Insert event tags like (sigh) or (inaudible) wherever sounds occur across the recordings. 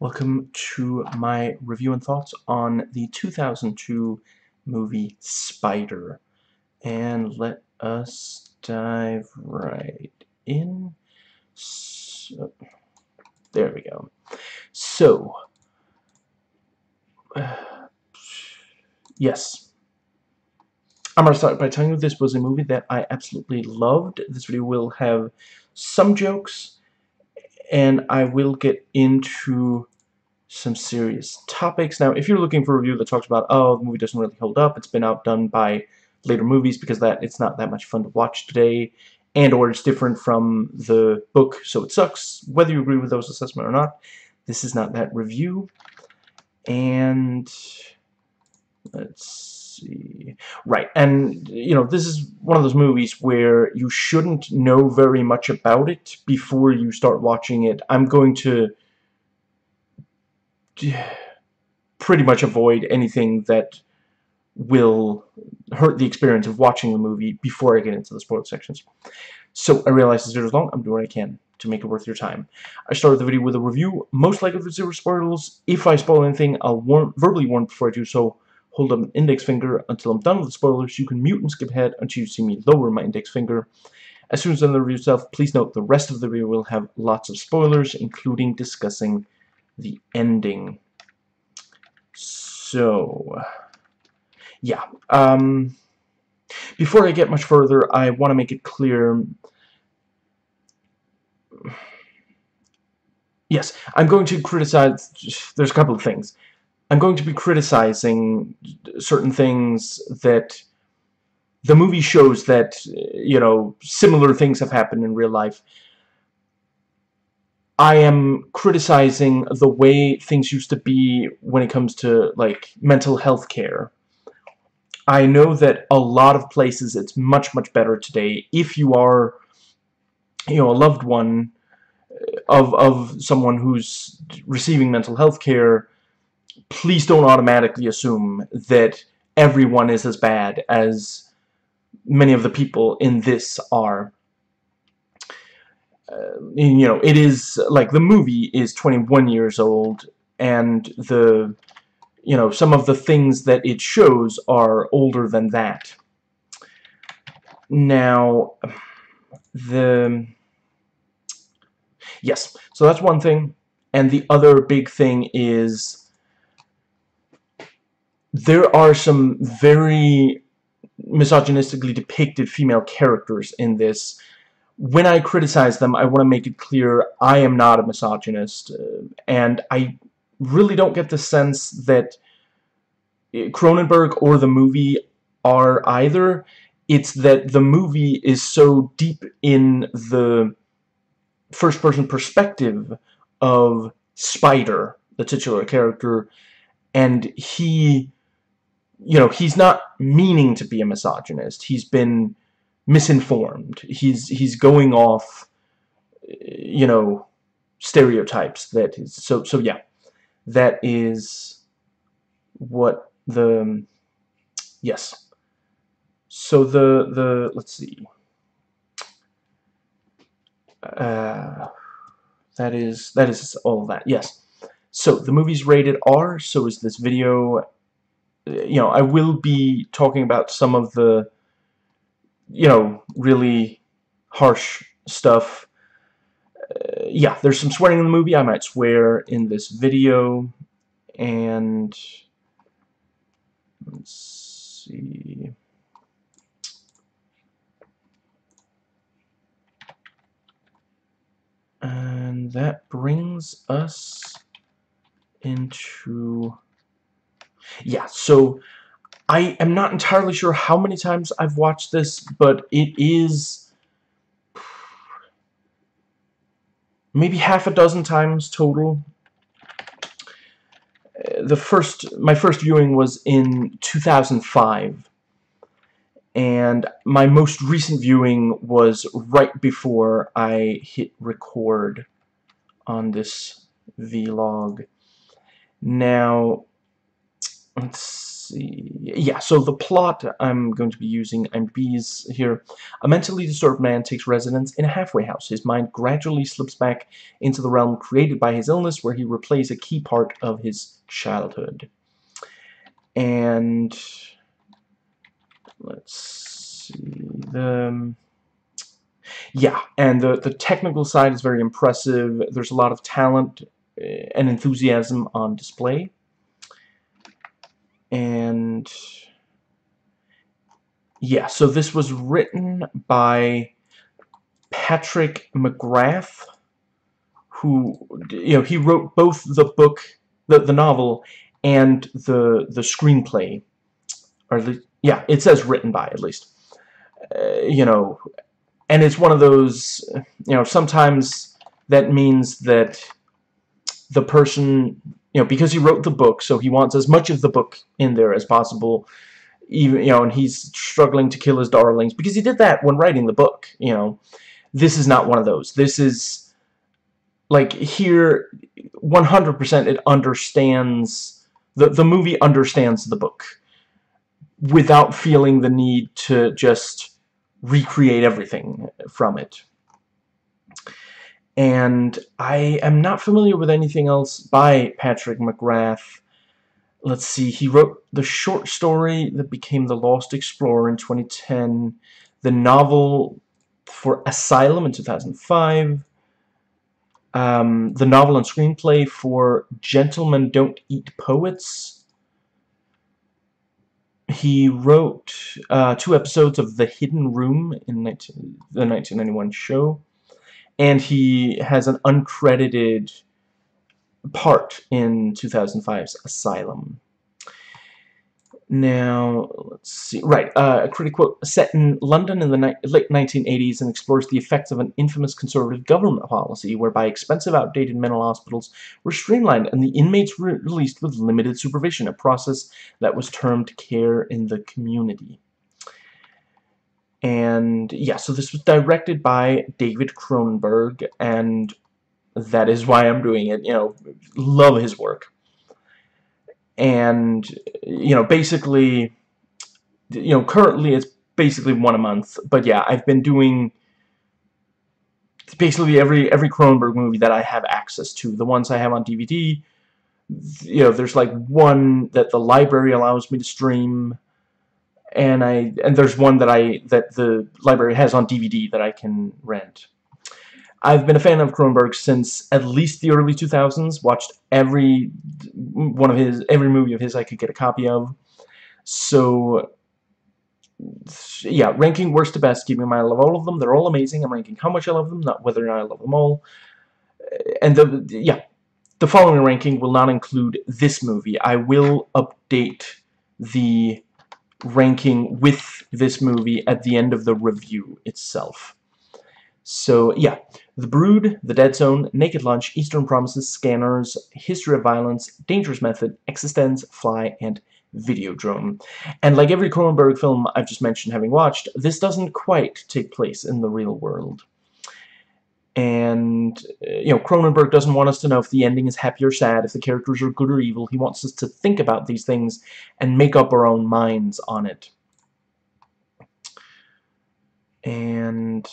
Welcome to my review and thoughts on the 2002 movie Spider. And let us dive right in. So, there we go. So, uh, (sighs) yes. I'm going to start by telling you this was a movie that I absolutely loved. This video will have some jokes and I will get into some serious topics. Now, if you're looking for a review that talks about, oh, the movie doesn't really hold up, it's been outdone by later movies because that it's not that much fun to watch today, and or it's different from the book, so it sucks, whether you agree with those assessment or not, this is not that review. And let's see. Right, and, you know, this is one of those movies where you shouldn't know very much about it before you start watching it. I'm going to (sighs) pretty much avoid anything that will hurt the experience of watching the movie before I get into the spoiler sections. So I realize this video is long. I'm doing what I can to make it worth your time. I started the video with a review, most likely with zero spoilers. If I spoil anything, I'll warn, verbally warn before I do so hold up an index finger until I'm done with the spoilers. You can mute and skip ahead until you see me lower my index finger. As soon as I'm done the review itself, please note the rest of the video will have lots of spoilers, including discussing the ending. So, yeah. Um, before I get much further, I want to make it clear... Yes, I'm going to criticize... There's a couple of things. I'm going to be criticizing certain things that the movie shows that, you know, similar things have happened in real life. I am criticizing the way things used to be when it comes to, like, mental health care. I know that a lot of places it's much, much better today. If you are, you know, a loved one of, of someone who's receiving mental health care, please don't automatically assume that everyone is as bad as many of the people in this are. Uh, you know, it is, like, the movie is 21 years old, and the, you know, some of the things that it shows are older than that. Now, the... Yes, so that's one thing, and the other big thing is there are some very misogynistically depicted female characters in this. When I criticize them, I want to make it clear I am not a misogynist, uh, and I really don't get the sense that uh, Cronenberg or the movie are either. It's that the movie is so deep in the first-person perspective of Spider, the titular character, and he you know, he's not meaning to be a misogynist. He's been misinformed. He's he's going off, you know, stereotypes that is so so yeah. That is what the yes. So the the let's see. Uh, that is that is all that. Yes. So the movie's rated R. So is this video you know, I will be talking about some of the, you know, really harsh stuff. Uh, yeah, there's some swearing in the movie. I might swear in this video. And let's see. And that brings us into yeah, so I am not entirely sure how many times I've watched this, but it is maybe half a dozen times total. Uh, the first, my first viewing was in 2005, and my most recent viewing was right before I hit record on this vlog. Now, let's see. Yeah, so the plot I'm going to be using, IMDb's here. A mentally disturbed man takes residence in a halfway house. His mind gradually slips back into the realm created by his illness, where he replays a key part of his childhood. And let's see the yeah, and the the technical side is very impressive. There's a lot of talent eh, and enthusiasm on display and yeah, so this was written by Patrick McGrath, who, you know, he wrote both the book, the, the novel, and the the screenplay. Or, the, yeah, it says written by, at least. Uh, you know, and it's one of those, you know, sometimes that means that the person you know, because he wrote the book, so he wants as much of the book in there as possible, even, you know, and he's struggling to kill his darlings, because he did that when writing the book, you know. This is not one of those. This is, like, here, 100% it understands, the, the movie understands the book, without feeling the need to just recreate everything from it and I am not familiar with anything else by Patrick McGrath. Let's see, he wrote the short story that became The Lost Explorer in 2010, the novel for Asylum in 2005, um, the novel and screenplay for Gentlemen Don't Eat Poets. He wrote uh, two episodes of The Hidden Room in 19, the 1991 show and he has an uncredited part in 2005's Asylum. Now, let's see. Right, uh, a critic quote, set in London in the late 1980s and explores the effects of an infamous conservative government policy whereby expensive, outdated mental hospitals were streamlined and the inmates were released with limited supervision, a process that was termed care in the community. And yeah, so this was directed by David Cronenberg, and that is why I'm doing it. You know, love his work. And, you know, basically, you know, currently it's basically one a month. But yeah, I've been doing basically every every Cronenberg movie that I have access to. The ones I have on DVD, you know, there's like one that the library allows me to stream and I and there's one that I that the library has on DVD that I can rent. I've been a fan of Cronenberg since at least the early 2000s. Watched every one of his every movie of his I could get a copy of. So yeah, ranking worst to best, keeping in mind I love all of them. They're all amazing. I'm ranking how much I love them, not whether or not I love them all. And the yeah, the following ranking will not include this movie. I will update the ranking with this movie at the end of the review itself. So, yeah. The Brood, The Dead Zone, Naked Lunch, Eastern Promises, Scanners, History of Violence, Dangerous Method, eXistenZ, Fly, and Videodrome. And like every Cronenberg film I've just mentioned having watched, this doesn't quite take place in the real world. And, you know, Cronenberg doesn't want us to know if the ending is happy or sad, if the characters are good or evil. He wants us to think about these things and make up our own minds on it. And...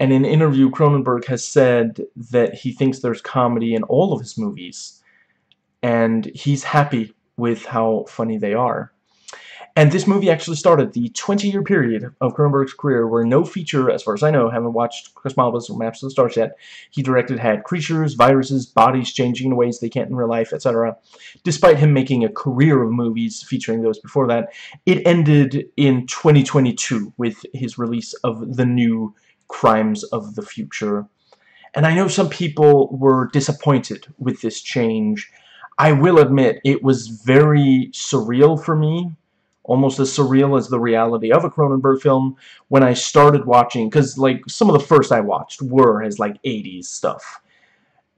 And in an interview, Cronenberg has said that he thinks there's comedy in all of his movies. And he's happy with how funny they are. And this movie actually started the 20-year period of Cronenberg's career where no feature, as far as I know, haven't watched Chris Cosmologist or Maps of the Stars yet, he directed had creatures, viruses, bodies changing in ways they can't in real life, etc. Despite him making a career of movies featuring those before that, it ended in 2022 with his release of the new Crimes of the Future. And I know some people were disappointed with this change. I will admit, it was very surreal for me almost as surreal as the reality of a Cronenberg film when I started watching, because, like, some of the first I watched were his, like, 80s stuff.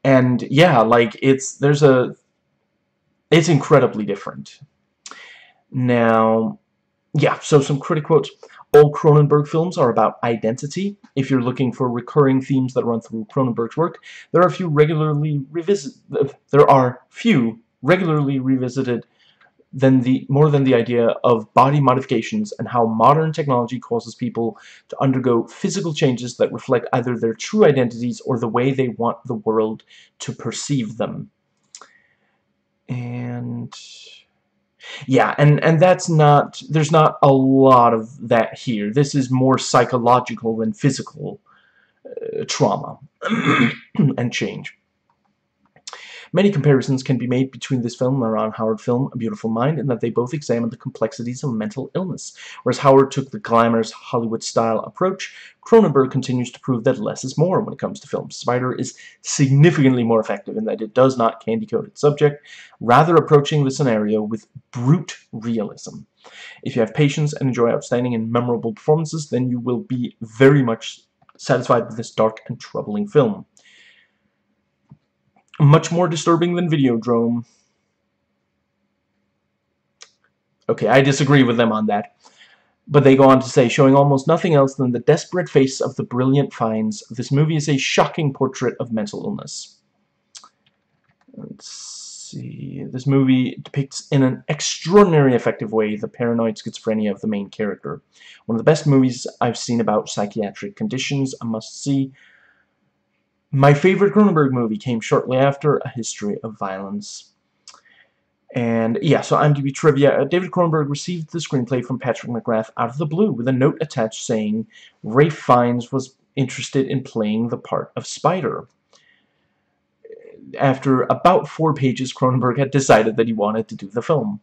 And, yeah, like, it's, there's a, it's incredibly different. Now, yeah, so some critic quotes. All Cronenberg films are about identity. If you're looking for recurring themes that run through Cronenberg's work, there are a few regularly revisit there are few regularly revisited than the more than the idea of body modifications and how modern technology causes people to undergo physical changes that reflect either their true identities or the way they want the world to perceive them. And yeah, and and that's not there's not a lot of that here. This is more psychological than physical uh, trauma (clears throat) and change. Many comparisons can be made between this film and the Ron Howard film A Beautiful Mind in that they both examine the complexities of mental illness. Whereas Howard took the glamorous Hollywood-style approach, Cronenberg continues to prove that less is more when it comes to film. Spider is significantly more effective in that it does not candy-coat its subject, rather approaching the scenario with brute realism. If you have patience and enjoy outstanding and memorable performances, then you will be very much satisfied with this dark and troubling film much more disturbing than Videodrome. Okay, I disagree with them on that. But they go on to say, showing almost nothing else than the desperate face of the brilliant Fiennes, this movie is a shocking portrait of mental illness. Let's see. This movie depicts in an extraordinary effective way the paranoid schizophrenia of the main character. One of the best movies I've seen about psychiatric conditions, a must-see. My favorite Cronenberg movie came shortly after A History of Violence. And yeah, so IMDb trivia. Uh, David Cronenberg received the screenplay from Patrick McGrath out of the blue with a note attached saying Ralph Fiennes was interested in playing the part of Spider. After about four pages, Cronenberg had decided that he wanted to do the film.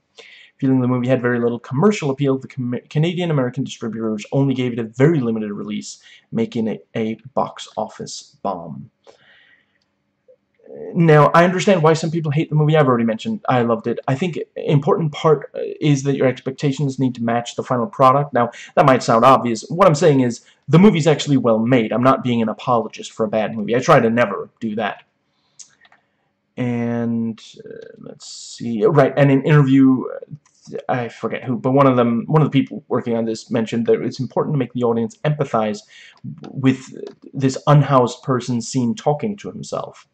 Feeling the movie had very little commercial appeal, the Canadian-American distributors only gave it a very limited release, making it a box office bomb. Now, I understand why some people hate the movie. I've already mentioned I loved it. I think important part uh, is that your expectations need to match the final product. Now, that might sound obvious. What I'm saying is the movie's actually well made. I'm not being an apologist for a bad movie. I try to never do that and uh, let's see right and in interview I forget who, but one of them, one of the people working on this mentioned that it's important to make the audience empathize with this unhoused person seen talking to himself.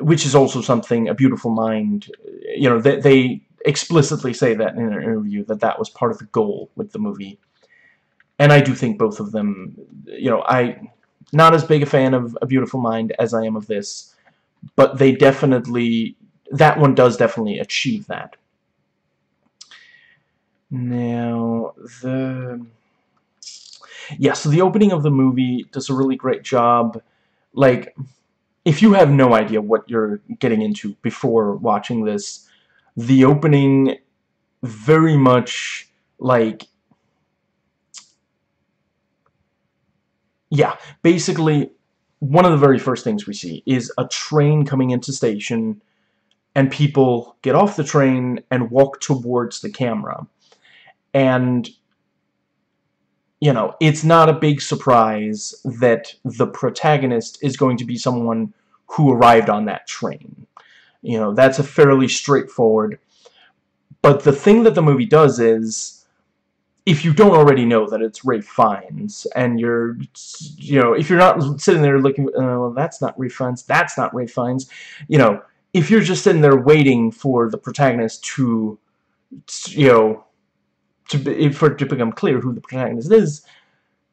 Which is also something, A Beautiful Mind, you know, they, they explicitly say that in an interview, that that was part of the goal with the movie. And I do think both of them, you know, I, not as big a fan of A Beautiful Mind as I am of this, but they definitely, that one does definitely achieve that. Now, the... Yeah, so the opening of the movie does a really great job. Like, if you have no idea what you're getting into before watching this, the opening very much, like... Yeah, basically, one of the very first things we see is a train coming into station, and people get off the train and walk towards the camera and you know, it's not a big surprise that the protagonist is going to be someone who arrived on that train. You know, that's a fairly straightforward. But the thing that the movie does is, if you don't already know that it's Ralph Fiennes, and you're, you know, if you're not sitting there looking, uh, well, that's not Ralph Fiennes, that's not Ralph Fiennes, you know, if you're just sitting there waiting for the protagonist to, you know, to be, for it to become clear who the protagonist is,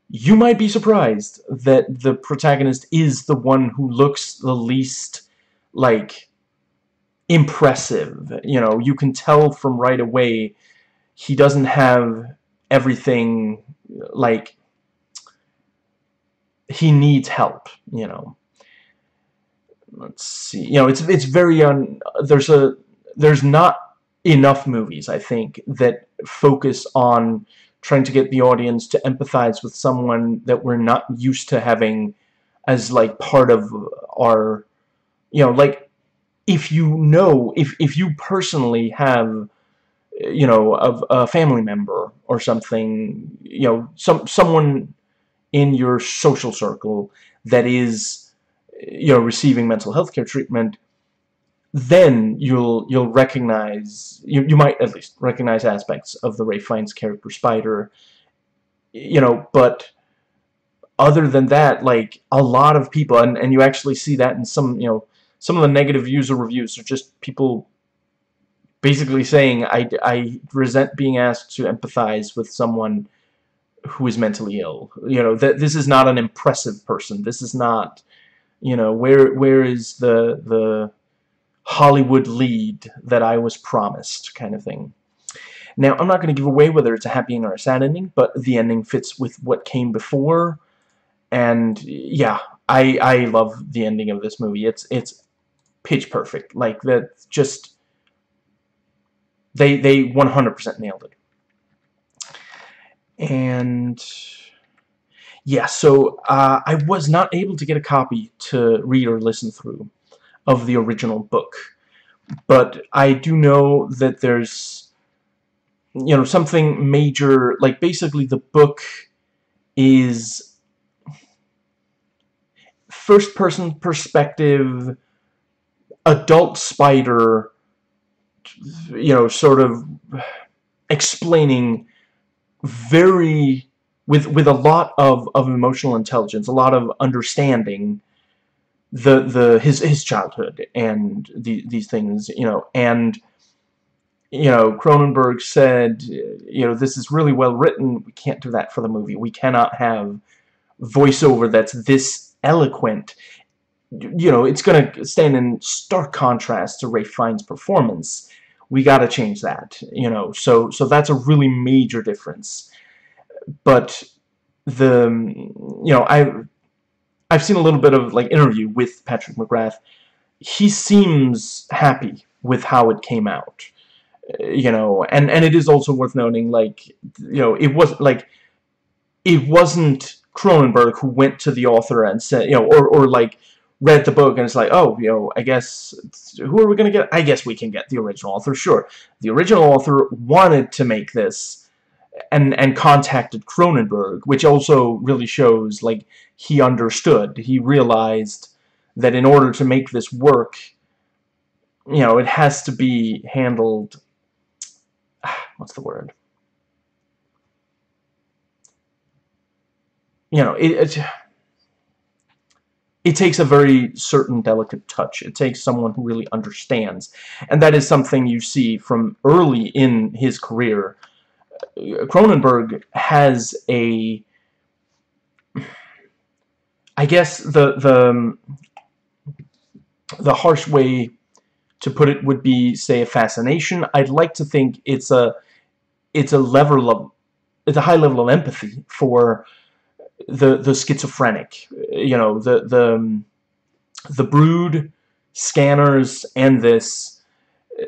you might be surprised that the protagonist is the one who looks the least, like, impressive. You know, you can tell from right away he doesn't have everything, like, he needs help, you know. Let's see. You know, it's it's very un there's a there's not enough movies, I think, that focus on trying to get the audience to empathize with someone that we're not used to having as, like, part of our, you know, like, if you know, if, if you personally have, you know, a, a family member or something, you know, some someone in your social circle that is, you know, receiving mental health care treatment, then you'll you'll recognize you you might at least recognize aspects of the Ralph Fiennes character Spider you know but other than that like a lot of people and and you actually see that in some you know some of the negative user reviews are just people basically saying I, I resent being asked to empathize with someone who is mentally ill. You know, that this is not an impressive person. This is not, you know, where where is the the Hollywood lead that I was promised kind of thing. Now, I'm not going to give away whether it's a happy ending or a sad ending, but the ending fits with what came before. And yeah, I I love the ending of this movie. It's it's pitch perfect. Like that just they they 100% nailed it. And yeah, so uh, I was not able to get a copy to read or listen through of the original book. But I do know that there's, you know, something major, like basically the book is first-person perspective, adult spider, you know, sort of explaining very with with a lot of of emotional intelligence, a lot of understanding the the his his childhood and the, these things, you know, and you know, Cronenberg said, you know, this is really well written. We can't do that for the movie. We cannot have voiceover that's this eloquent. You know, it's to stand in stark contrast to Ralph Fiennes' performance we got to change that you know so so that's a really major difference but the you know I I've seen a little bit of like interview with Patrick McGrath he seems happy with how it came out eh, you know and and it is also worth noting like you know it was like it wasn't Cronenberg who went to the author and said you know or or like read the book and it's like, oh, you know, I guess, who are we going to get? I guess we can get the original author, sure. The original author wanted to make this and, and contacted Cronenberg, which also really shows, like, he understood. He realized that in order to make this work, you know, it has to be handled, (sighs) what's the word? You know, it, it it takes a very certain delicate touch. It takes someone who really understands. And that is something you see from early in his career. Cronenberg has a... I guess the, the, the harsh way to put it would be, say, a fascination. I'd like to think it's a, it's a level of, it's a high level of empathy for the the schizophrenic you know the the um, the brood scanners and this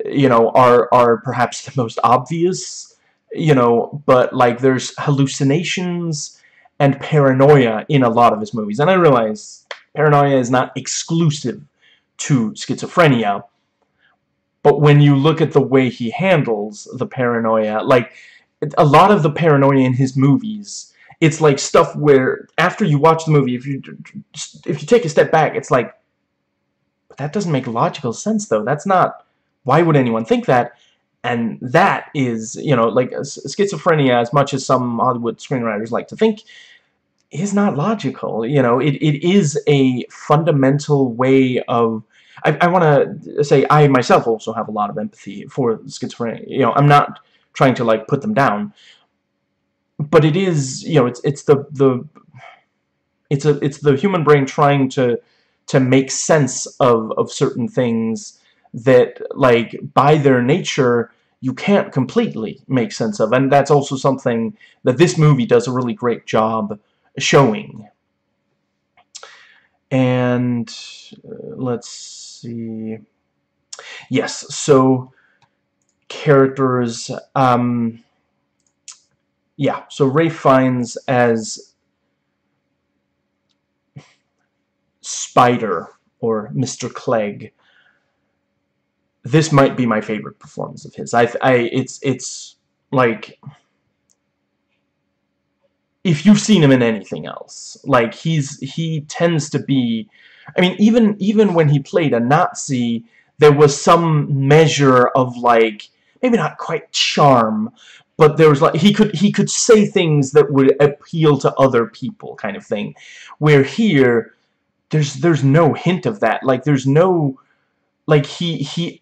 you know are are perhaps the most obvious you know but like there's hallucinations and paranoia in a lot of his movies and I realize paranoia is not exclusive to schizophrenia but when you look at the way he handles the paranoia like a lot of the paranoia in his movies it's like stuff where after you watch the movie, if you if you take a step back, it's like, that doesn't make logical sense though. That's not. Why would anyone think that? And that is, you know, like schizophrenia, as much as some Hollywood screenwriters like to think, is not logical. You know, it, it is a fundamental way of... I, I want to say I myself also have a lot of empathy for schizophrenia. You know, I'm not trying to, like, put them down but it is you know it's it's the the it's a it's the human brain trying to to make sense of of certain things that like by their nature you can't completely make sense of and that's also something that this movie does a really great job showing and uh, let's see yes so characters um yeah, so Ralph Fiennes as Spider or Mr. Clegg. This might be my favorite performance of his. I, I, it's, it's like if you've seen him in anything else, like he's he tends to be. I mean, even even when he played a Nazi, there was some measure of like maybe not quite charm, but there was like he could he could say things that would appeal to other people kind of thing where here there's there's no hint of that. Like there's no like he he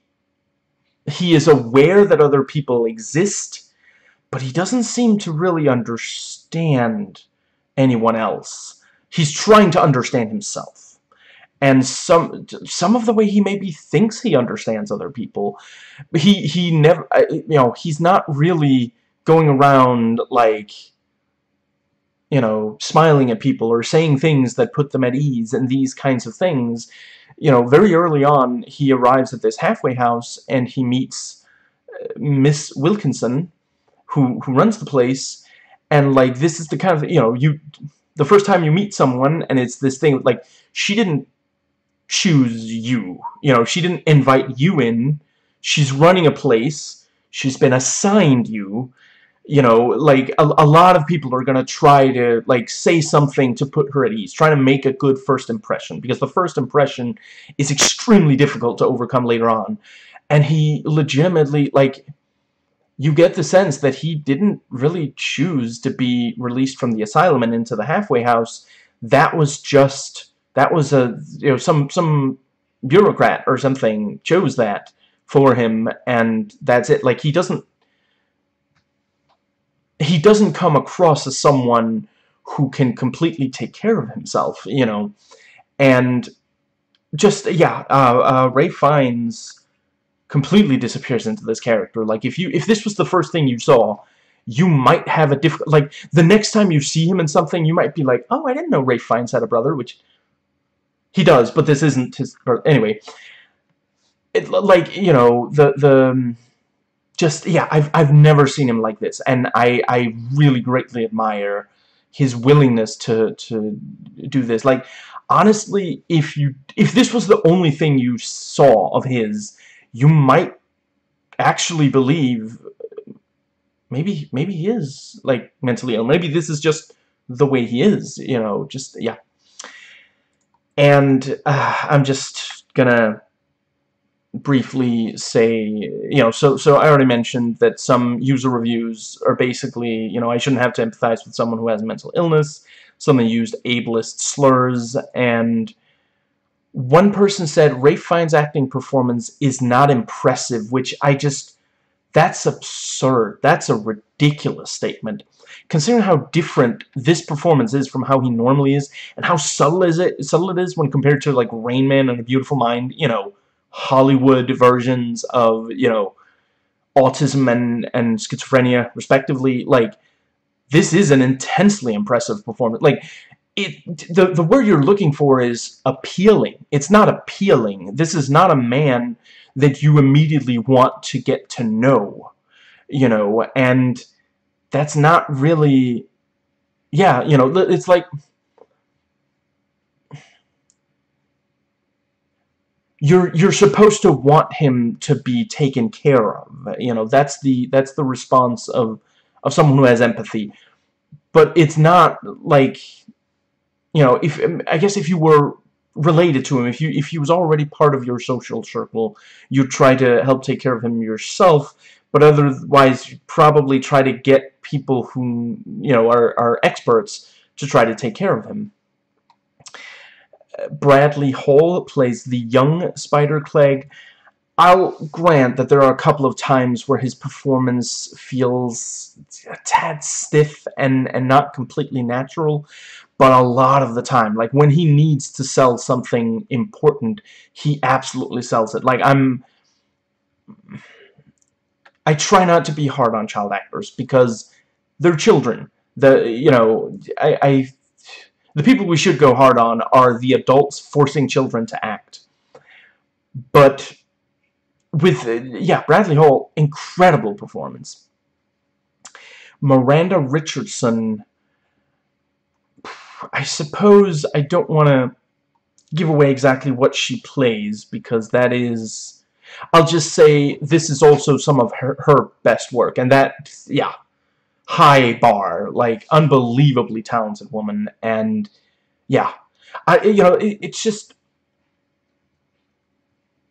he is aware that other people exist, but he doesn't seem to really understand anyone else. He's trying to understand himself. And some some of the way he maybe thinks he understands other people, he he never you know, he's not really going around like you know, smiling at people or saying things that put them at ease and these kinds of things. You know, very early on, he arrives at this halfway house and he meets uh, Miss Wilkinson, who, who runs the place, and, like, this is the kind of, you know, you, the first time you meet someone, and it's this thing, like, she didn't choose you, you know, she didn't invite you in, she's running a place, she's been assigned you, you know, like, a, a lot of people are going to try to, like, say something to put her at ease, trying to make a good first impression, because the first impression is extremely difficult to overcome later on. And he legitimately, like, you get the sense that he didn't really choose to be released from the asylum and into the halfway house. That was just, that was a, you know, some, some bureaucrat or something chose that for him, and that's it. Like, he doesn't he doesn't come across as someone who can completely take care of himself, you know, and just, yeah, uh, uh, Ralph Fiennes completely disappears into this character. Like, if you, if this was the first thing you saw, you might have a different, like, the next time you see him in something, you might be like, oh, I didn't know Ralph Fiennes had a brother, which he does, but this isn't his, anyway, it, like, you know, the, the, just yeah I've I've never seen him like this. And I I really greatly admire his willingness to to do this. Like honestly if you if this was the only thing you saw of his you might actually believe maybe maybe he is like mentally ill. Maybe this is just the way he is you know just yeah. And uh, I'm just gonna briefly say, you know, so so I already mentioned that some user reviews are basically, you know, I shouldn't have to empathize with someone who has mental illness. Some they used ableist slurs, and one person said Ralph Fiennes' acting performance is not impressive, which I just, that's absurd. That's a ridiculous statement. Considering how different this performance is from how he normally is, and how subtle is it, subtle it is when compared to like Rain Man and A Beautiful Mind, you know, Hollywood versions of, you know, autism and, and schizophrenia, respectively. Like, this is an intensely impressive performance. Like, it, the, the word you're looking for is appealing. It's not appealing. This is not a man that you immediately want to get to know, you know, and that's not really, yeah, you know, it's like, you're you're supposed to want him to be taken care of. You know that's the that's the response of of someone who has empathy. But it's not like you know if I guess if you were related to him if you if he was already part of your social circle you try to help take care of him yourself. But otherwise you probably try to get people who you know are, are experts to try to take care of him Bradley Hall plays the young Spider-Clegg. I'll grant that there are a couple of times where his performance feels a tad stiff and, and not completely natural, but a lot of the time, like when he needs to sell something important, he absolutely sells it. Like I'm... I try not to be hard on child actors because they're children. The you know I, I the people we should go hard on are the adults forcing children to act. But with, yeah, Bradley Hall, incredible performance. Miranda Richardson, I suppose I don't want to give away exactly what she plays because that is I'll just say this is also some of her, her best work and that yeah high bar, like unbelievably talented woman, and yeah, I you know it, it's just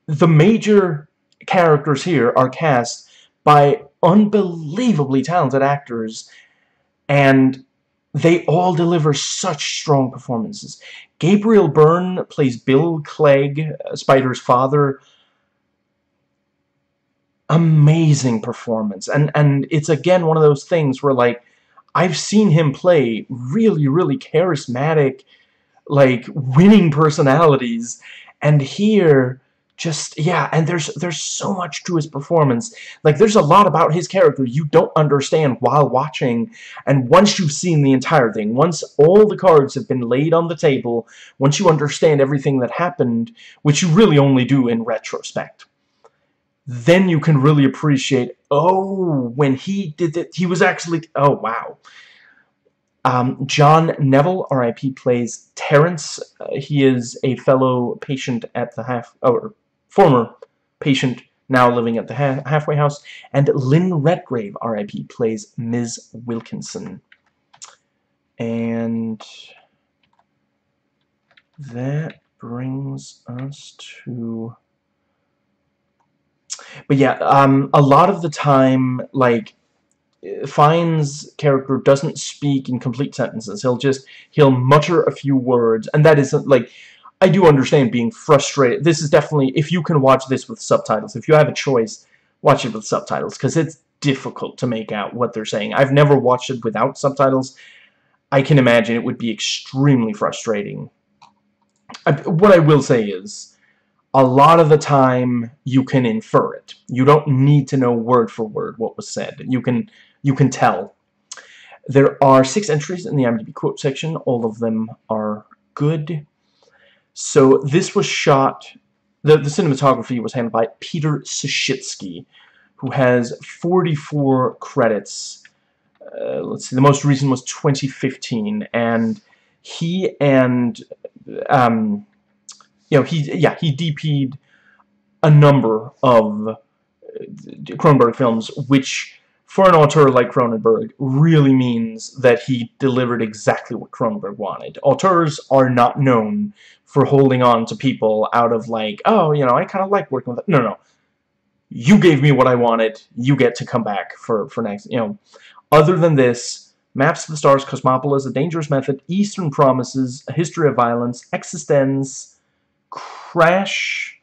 the major characters here are cast by unbelievably talented actors, and they all deliver such strong performances. Gabriel Byrne plays Bill Clegg, uh, Spider's father. Amazing performance. And, and it's again one of those things where, like, I've seen him play really, really charismatic, like, winning personalities. And here, just yeah and there's there's so much to his performance like there's a lot about his character you don't understand while watching and once you've seen the entire thing once all the cards have been laid on the table once you understand everything that happened which you really only do in retrospect then you can really appreciate oh when he did it he was actually oh wow um, John Neville, R.I.P., plays Terrence. Uh, he is a fellow patient at the half, or former patient now living at the ha halfway house, and Lynn Redgrave, R.I.P., plays Ms. Wilkinson. And that brings us to... But yeah, um, a lot of the time, like, Fiennes' character doesn't speak in complete sentences. He'll just, he'll mutter a few words, and that isn't, like, I do understand being frustrated. This is definitely, if you can watch this with subtitles, if you have a choice, watch it with subtitles, because it's difficult to make out what they're saying. I've never watched it without subtitles. I can imagine it would be extremely frustrating. I, what I will say is, a lot of the time you can infer it. You don't need to know word for word what was said. You can you can tell. There are six entries in the IMDb quote section. All of them are good. So this was shot, the, the cinematography was handled by Peter Suschitzky, who has 44 credits. Uh, let's see, the most recent was 2015, and he and, um, you know, he, yeah, he DP'd a number of uh, Cronenberg films, which for an auteur like Cronenberg really means that he delivered exactly what Cronenberg wanted. Auteurs are not known for holding on to people out of like, oh, you know, I kind of like working with it. No, no. You gave me what I wanted. You get to come back for, for next, you know. Other than this, Maps to the Stars, Cosmopolis, A Dangerous Method, Eastern Promises, A History of Violence, eXistenZ, Crash,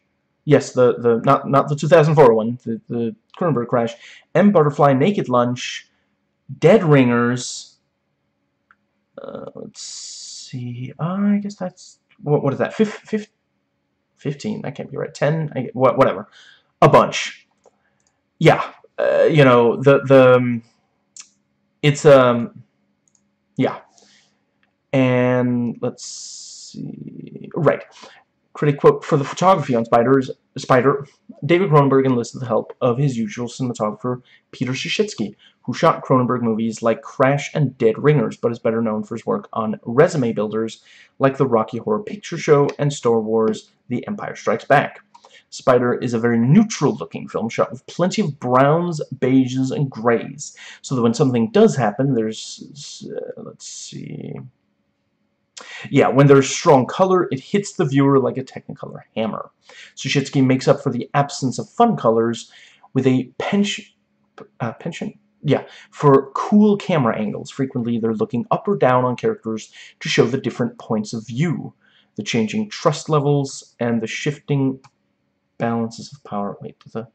yes, the, the not, not the 2004 one, the, the Cronenberg Crash, M. Butterfly, Naked Lunch, Dead Ringers, uh, let's see, uh, I guess that's, what, what is that, Fif, fif, 15, that can't be right, 10, I, what, whatever, a bunch. Yeah, uh, you know, the, the, um, it's, um, yeah, and let's see, right, Critic quote, For the photography on Spiders, Spider, David Cronenberg enlisted the help of his usual cinematographer, Peter Suschitzky, who shot Cronenberg movies like Crash and Dead Ringers, but is better known for his work on resume builders like The Rocky Horror Picture Show and Star Wars The Empire Strikes Back. Spider is a very neutral-looking film shot with plenty of browns, beiges, and grays, so that when something does happen, there's, uh, let's see, yeah, when there's strong color, it hits the viewer like a Technicolor hammer. Suschitzky makes up for the absence of fun colors with a penchant, uh, yeah, for cool camera angles. Frequently, they're looking up or down on characters to show the different points of view, the changing trust levels, and the shifting balances of power. Wait, the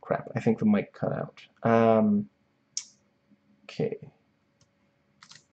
crap, I think the mic cut out. Um, okay.